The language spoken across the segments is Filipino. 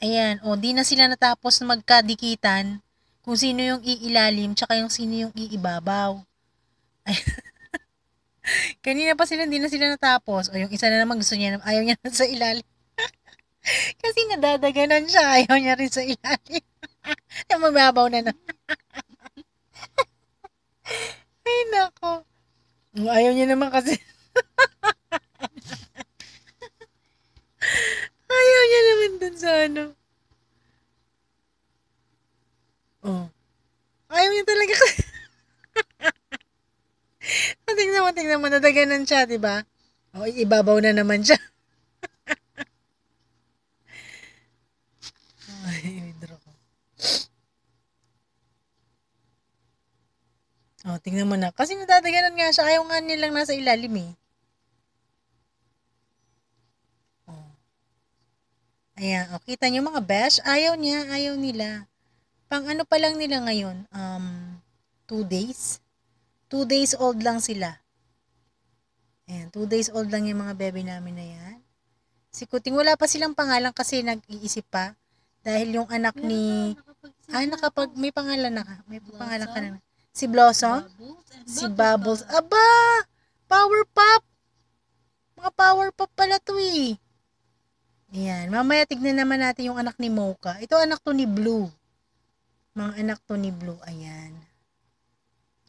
Ayan, o di na sila natapos na magkadikitan kung sino yung iilalim tsaka yung sino yung iibabaw. Kanina pa sila, hindi na sila natapos. O yung isa na naman gusto niya, ayaw niya na sa ilalim. Kasi nadadaganan siya, ayaw niya rin sa ilalim. yung mababaw na na. Ay, nako. Ayaw niya naman kasi. Ayaw niya naman dun sa ano. Oh. Ayaw niya talaga oh, tingnan mo, tingnan mo, nadaganan siya, di ba? O, ibabaw na naman siya. Ay, withdraw ko. Oh, tingnan mo na. Kasi nadadaganan nga siya. Ayaw nga nilang nasa ilalim eh. Ayan. O, kita niyo mga besh? Ayaw niya. Ayaw nila. Pang ano pa lang nila ngayon? Um, two days? Two days old lang sila. Ayan. Two days old lang yung mga bebe namin na yan. Si Kuting, wala pa silang pangalan kasi nag-iisip pa. Dahil yung anak ni... Ah, nakapag... May pangalan na ka. May pangalan ka na. Si Blossom? Si Bubbles. Aba! Power Pop! Mga Power Pop pala to eh. Ayan. Mamaya tignan naman natin yung anak ni Mocha. Ito anak to ni Blue. Mga anak to ni Blue. Ayan.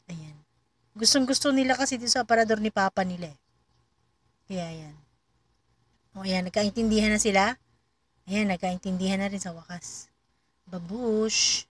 Ayan. Gustong gusto nila kasi dito sa aparador ni Papa nila eh. Kaya ayan. O ayan, nagkaintindihan na sila. Ayan, nagkaintindihan na rin sa wakas. Babush.